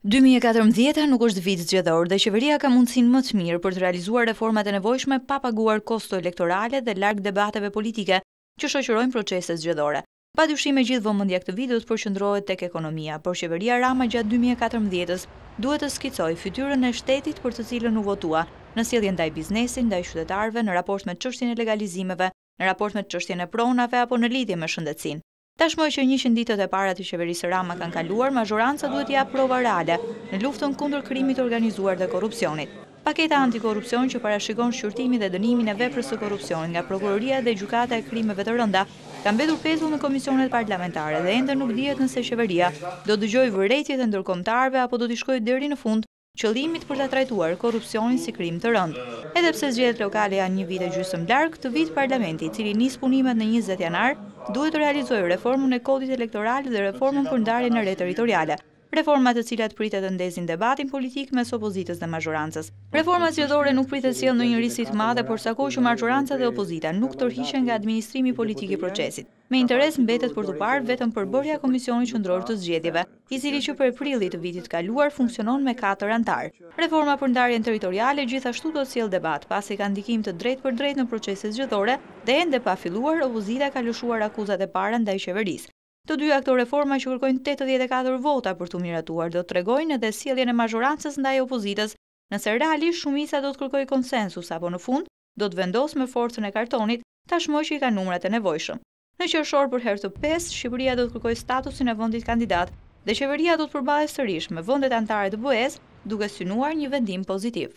Dy mijë e katërmbëdhjetë nuk është vit zgjedhor dhe qeveria ka mundësinë më të mirë për të realizuar reformat e nevojshme pa paguar kosto elektorale dhe larg debateve politike që shoqërojnë proceset zgjedhore. Padyshim e gjithë vëmendja këtë vit do të përqendrohet tek ekonomia, por qeveria Rama gjatë dy mijë e katërmbëdhjetë-s duhet të skicojë fytyrën e shtetit për të cilën u votua, në sjelljen ndaj biznesit, ndaj qytetarëve, në raport me çështjen e legalizimeve, në raport me çështjen e pronave apo në lidhje me shëndetësinë. Tashmë që njëqind ditët e para të qeverisë Rama kanë kaluar, mazhoranca duhet të japë prova reale në luftën kundër krimit të organizuar dhe korrupsionit. Paketa antikorrupsion që parashikon shqyrtimin dhe dënimin e veprës së korrupsionit nga Prokuroria dhe Gjykata e Krimeve të Rënda, ka mbetur pezull në komisionet parlamentare dhe ende nuk dihet nëse qeveria do dëgjojë vërejtjet e ndërkombëtarëve apo do t'i shkojë deri në fund qëllimit për ta trajtuar korrupsionin si krim të rëndë. Edhe pse zgjedhjet lokale janë një vit e gjysmë larg, këtë vit parlamenti, i cili nis punimet në njëzet janar, duhet të realizojë reformën e Kodit Elektoral dhe reformën për ndarjen e re territoriale, reforma të cilat pritet të ndezin debatin politik mes opozitës dhe mazhorancës. Reforma zgjedhore nuk pritet të sjellë ndonjë risi të madhe, por sa kohë që mazhoranca dhe opozita nuk tërhiqen nga administrimi politik i procesit, Me interes mbetet për t'u parë vetëm përbërja e Komisionit Qendror të Zgjedhjeve, i cili që prej prillit të vitit të kaluar funksionon me katër anëtarë. Reforma për ndarjen territoriale gjithashtu do të sjellë debat, pasi ka ndikim të drejtpërdrejtë në proceset zgjedhore dhe ende pa filluar, opozita ka lëshuar akuzat e para ndaj qeverisë. Të dyja këto reforma që kërkojnë tetëdhjetë e katër vota për t'u miratuar do të tregojnë edhe sjelljen e mazhorancës ndaj opozitës, nëse realisht shumica do të kërkojë konsensus apo në fund, do të vendosë me forcën e kartonit, tashmë që i ka numrat e nevojshëm. Në qershor për herë të pestë, Shqipëria do të kërkojë statusin e vendit kandidat dhe qeveria do të përballet sërish me vendet anëtare të BE-së, duke synuar një vendim pozitiv.